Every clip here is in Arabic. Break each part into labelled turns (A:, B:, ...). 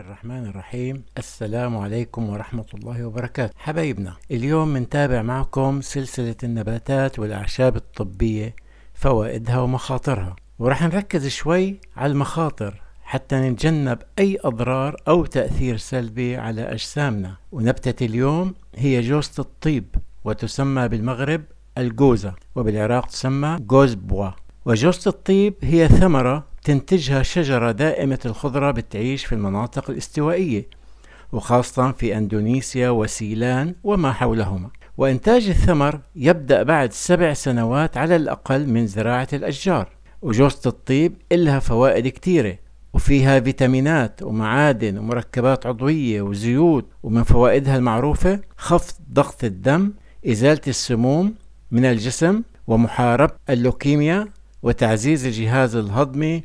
A: الرحمن الرحيم. السلام عليكم ورحمة الله وبركاته. حبايبنا اليوم منتابع معكم سلسلة النباتات والأعشاب الطبية فوائدها ومخاطرها. ورح نركز شوي على المخاطر حتى نتجنب أي أضرار أو تأثير سلبي على أجسامنا. ونبتة اليوم هي جوزة الطيب وتسمى بالمغرب الجوزة وبالعراق تسمى جوز بوا. وجوزة الطيب هي ثمرة تنتجها شجرة دائمة الخضرة بتعيش في المناطق الاستوائية وخاصة في أندونيسيا وسيلان وما حولهما. وإنتاج الثمر يبدأ بعد سبع سنوات على الأقل من زراعة الأشجار وجوزة الطيب إلها فوائد كتيرة وفيها فيتامينات ومعادن ومركبات عضوية وزيوت ومن فوائدها المعروفة خفض ضغط الدم إزالة السموم من الجسم ومحاربة اللوكيميا وتعزيز الجهاز الهضمي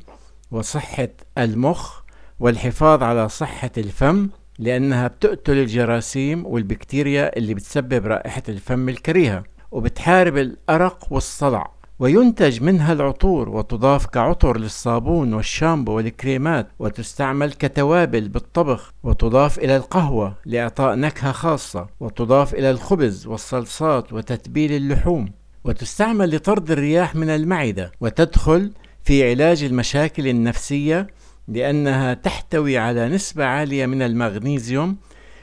A: وصحة المخ والحفاظ على صحة الفم لأنها بتقتل الجراثيم والبكتيريا اللي بتسبب رائحة الفم الكريهة وبتحارب الأرق والصلع وينتج منها العطور وتضاف كعطر للصابون والشامبو والكريمات وتستعمل كتوابل بالطبخ وتضاف إلى القهوة لإعطاء نكهة خاصة وتضاف إلى الخبز والصلصات وتتبيل اللحوم وتستعمل لطرد الرياح من المعدة وتدخل في علاج المشاكل النفسية لأنها تحتوي على نسبة عالية من المغنيسيوم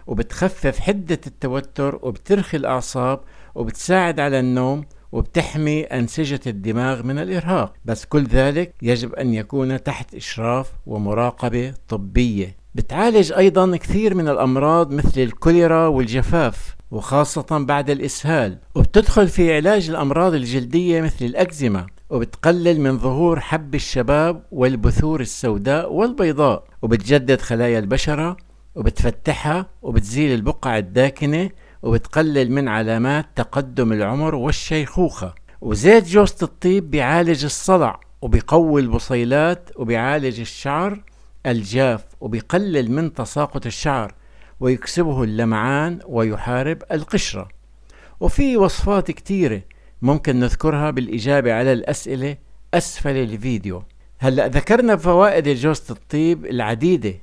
A: وبتخفف حدة التوتر وبترخي الأعصاب وبتساعد على النوم وبتحمي أنسجة الدماغ من الإرهاق. بس كل ذلك يجب أن يكون تحت إشراف ومراقبة طبية. بتعالج أيضا كثير من الأمراض مثل الكوليرا والجفاف وخاصة بعد الإسهال. وبتدخل في علاج الأمراض الجلدية مثل الأكزيما. وبتقلل من ظهور حب الشباب والبثور السوداء والبيضاء وبتجدد خلايا البشرة وبتفتحها وبتزيل البقع الداكنة وبتقلل من علامات تقدم العمر والشيخوخة. وزيت جوزة الطيب بيعالج الصلع وبيقوي البصيلات وبيعالج الشعر الجاف وبيقلل من تساقط الشعر ويكسبه اللمعان ويحارب القشرة. وفي وصفات كتيرة ممكن نذكرها بالإجابة على الأسئلة أسفل الفيديو. هلأ ذكرنا فوائد جوزة الطيب العديدة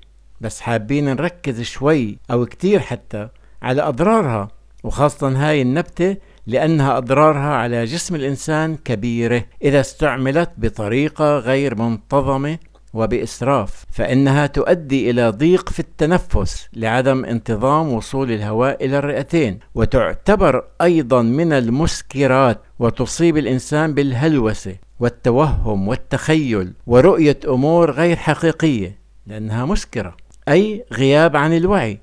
A: بس حابين نركز شوي أو كتير حتى على أضرارها وخاصة هاي النبتة لأنها أضرارها على جسم الإنسان كبيرة إذا استعملت بطريقة غير منتظمة وبإسراف. فإنها تؤدي إلى ضيق في التنفس لعدم انتظام وصول الهواء إلى الرئتين وتعتبر أيضا من المسكرات وتصيب الإنسان بالهلوسة والتوهم والتخيل ورؤية أمور غير حقيقية لأنها مسكرة أي غياب عن الوعي.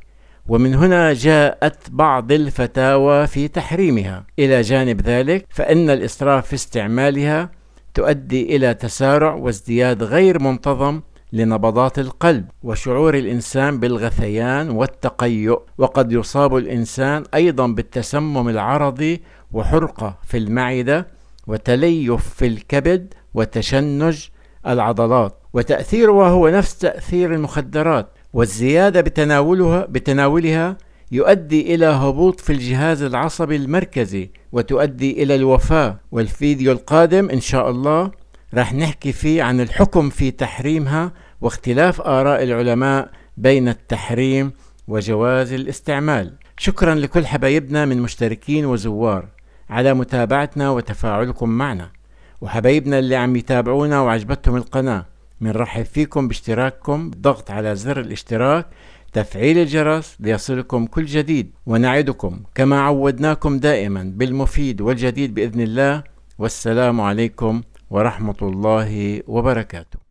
A: ومن هنا جاءت بعض الفتاوى في تحريمها. إلى جانب ذلك فإن الإسراف في استعمالها تؤدي إلى تسارع وازدياد غير منتظم لنبضات القلب وشعور الإنسان بالغثيان والتقيؤ وقد يصاب الإنسان أيضا بالتسمم العرضي وحرقة في المعدة وتليف في الكبد وتشنج العضلات. وتأثيرها هو نفس تأثير المخدرات والزيادة بتناولها بتناولها يؤدي إلى هبوط في الجهاز العصبي المركزي وتؤدي إلى الوفاة. والفيديو القادم إن شاء الله راح نحكي فيه عن الحكم في تحريمها واختلاف آراء العلماء بين التحريم وجواز الاستعمال. شكرا لكل حبايبنا من مشتركين وزوار على متابعتنا وتفاعلكم معنا. وحبايبنا اللي عم يتابعونا وعجبتهم القناة بنرحب فيكم باشتراككم بالضغط على زر الاشتراك تفعيل الجرس ليصلكم كل جديد. ونعدكم كما عودناكم دائما بالمفيد والجديد بإذن الله. والسلام عليكم ورحمة الله وبركاته.